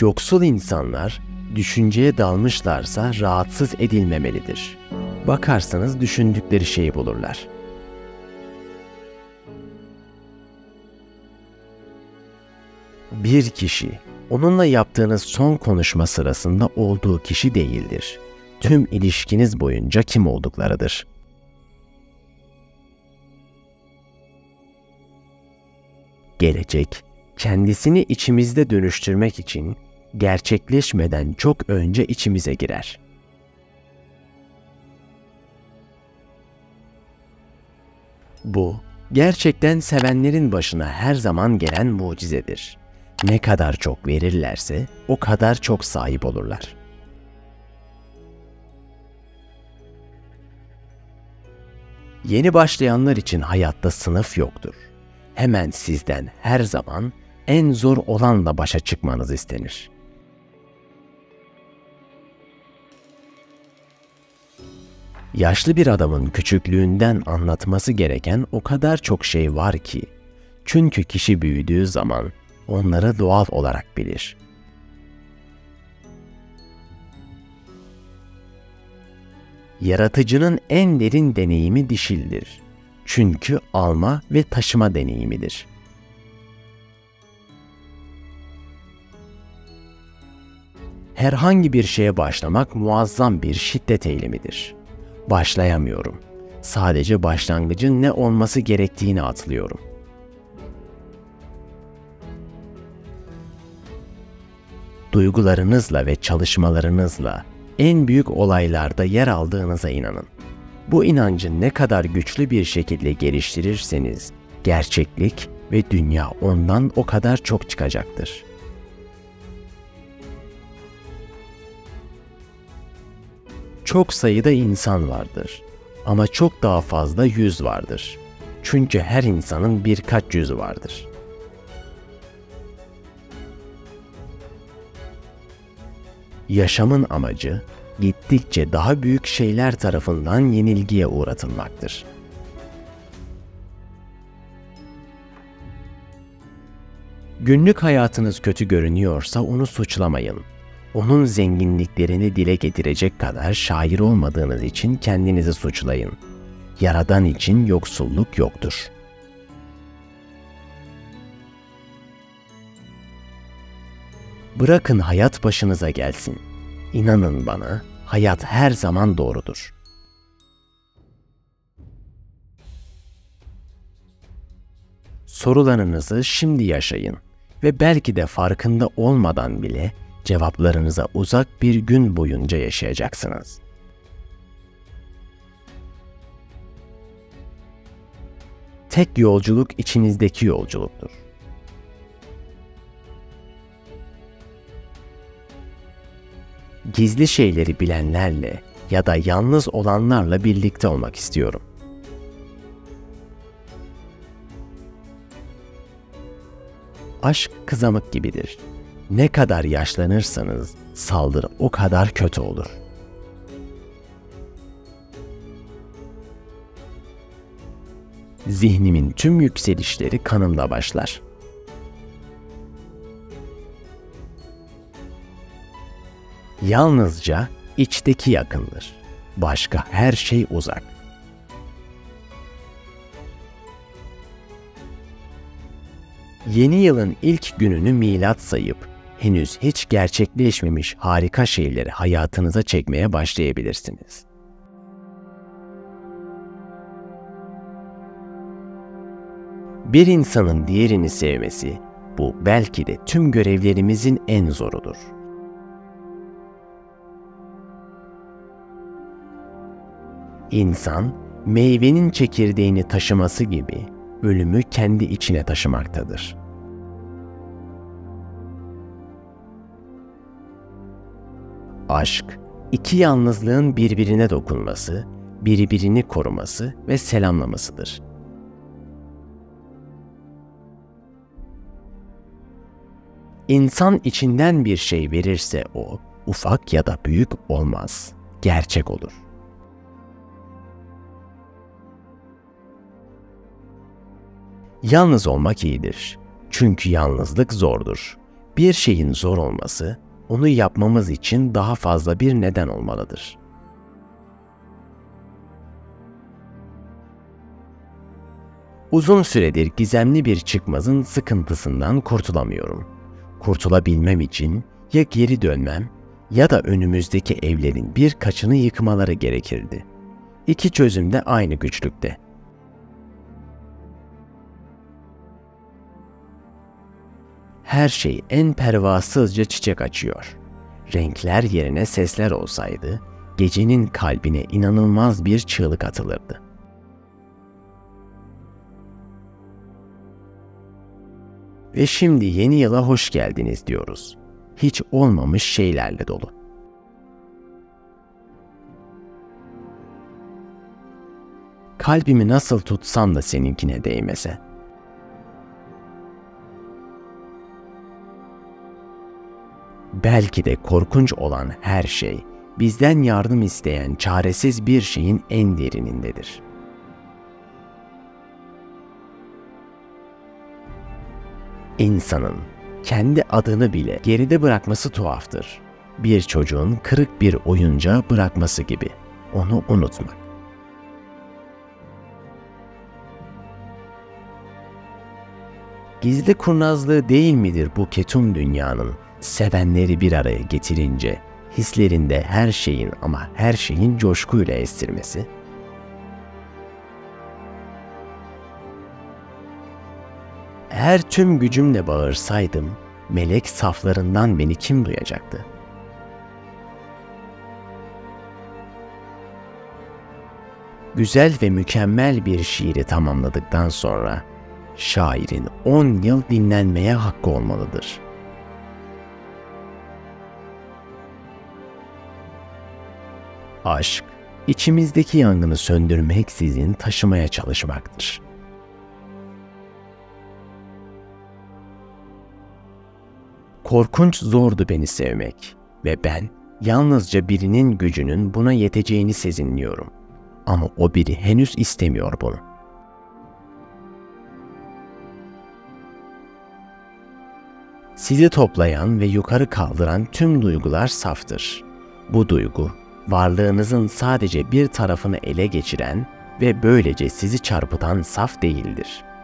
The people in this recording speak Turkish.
Yoksul insanlar düşünceye dalmışlarsa rahatsız edilmemelidir. Bakarsanız düşündükleri şeyi bulurlar. Bir kişi onunla yaptığınız son konuşma sırasında olduğu kişi değildir. Tüm ilişkiniz boyunca kim olduklarıdır. Gelecek, kendisini içimizde dönüştürmek için gerçekleşmeden çok önce içimize girer. Bu, gerçekten sevenlerin başına her zaman gelen mucizedir. Ne kadar çok verirlerse o kadar çok sahip olurlar. Yeni başlayanlar için hayatta sınıf yoktur. Hemen sizden her zaman en zor olanla başa çıkmanız istenir. Yaşlı bir adamın küçüklüğünden anlatması gereken o kadar çok şey var ki. Çünkü kişi büyüdüğü zaman onları doğal olarak bilir. Yaratıcının en derin deneyimi dişildir. Çünkü alma ve taşıma deneyimidir. Herhangi bir şeye başlamak muazzam bir şiddet eylemidir. Başlayamıyorum. Sadece başlangıcın ne olması gerektiğini atlıyorum. Duygularınızla ve çalışmalarınızla en büyük olaylarda yer aldığınıza inanın. Bu inancı ne kadar güçlü bir şekilde geliştirirseniz gerçeklik ve dünya ondan o kadar çok çıkacaktır. Çok sayıda insan vardır ama çok daha fazla yüz vardır. Çünkü her insanın birkaç yüzü vardır. Yaşamın amacı gittikçe daha büyük şeyler tarafından yenilgiye uğratılmaktır. Günlük hayatınız kötü görünüyorsa onu suçlamayın. Onun zenginliklerini dile getirecek kadar şair olmadığınız için kendinizi suçlayın. Yaradan için yoksulluk yoktur. Bırakın hayat başınıza gelsin. İnanın bana, hayat her zaman doğrudur. Sorularınızı şimdi yaşayın ve belki de farkında olmadan bile cevaplarınıza uzak bir gün boyunca yaşayacaksınız. Tek yolculuk içinizdeki yolculuktur. Gizli şeyleri bilenlerle ya da yalnız olanlarla birlikte olmak istiyorum. Aşk kızamık gibidir. Ne kadar yaşlanırsanız saldırı o kadar kötü olur. Zihnimin tüm yükselişleri kanımla başlar. Yalnızca içteki yakındır. Başka her şey uzak. Yeni yılın ilk gününü milat sayıp henüz hiç gerçekleşmemiş harika şeyleri hayatınıza çekmeye başlayabilirsiniz. Bir insanın diğerini sevmesi bu belki de tüm görevlerimizin en zorudur. İnsan meyvenin çekirdeğini taşıması gibi ölümü kendi içine taşımaktadır. Aşk, iki yalnızlığın birbirine dokunması, birbirini koruması ve selamlamasıdır. İnsan içinden bir şey verirse o, ufak ya da büyük olmaz, gerçek olur. Yalnız olmak iyidir. Çünkü yalnızlık zordur. Bir şeyin zor olması, onu yapmamız için daha fazla bir neden olmalıdır. Uzun süredir gizemli bir çıkmazın sıkıntısından kurtulamıyorum. Kurtulabilmem için ya geri dönmem ya da önümüzdeki evlerin birkaçını yıkmaları gerekirdi. İki çözüm de aynı güçlükte. Her şey en pervasızca çiçek açıyor. Renkler yerine sesler olsaydı, gecenin kalbine inanılmaz bir çığlık atılırdı. Ve şimdi yeni yıla hoş geldiniz diyoruz. Hiç olmamış şeylerle dolu. Kalbimi nasıl tutsam da seninkine değmese. Belki de korkunç olan her şey bizden yardım isteyen çaresiz bir şeyin en derinindedir.'' İnsanın kendi adını bile geride bırakması tuhaftır. Bir çocuğun kırık bir oyuncağı bırakması gibi. Onu unutmak. Gizli kurnazlığı değil midir bu ketum dünyanın sevenleri bir araya getirince hislerinde her şeyin ama her şeyin coşkuyla estirmesi?'' Eğer tüm gücümle bağırsaydım, melek saflarından beni kim duyacaktı? Güzel ve mükemmel bir şiiri tamamladıktan sonra şairin 10 yıl dinlenmeye hakkı olmalıdır. Aşk, içimizdeki yangını söndürmeksizin taşımaya çalışmaktır. Korkunç zordu beni sevmek ve ben yalnızca birinin gücünün buna yeteceğini sezinliyorum. Ama o biri henüz istemiyor bunu. Sizi toplayan ve yukarı kaldıran tüm duygular saftır. Bu duygu, varlığınızın sadece bir tarafını ele geçiren ve böylece sizi çarpıtan saf değildir.''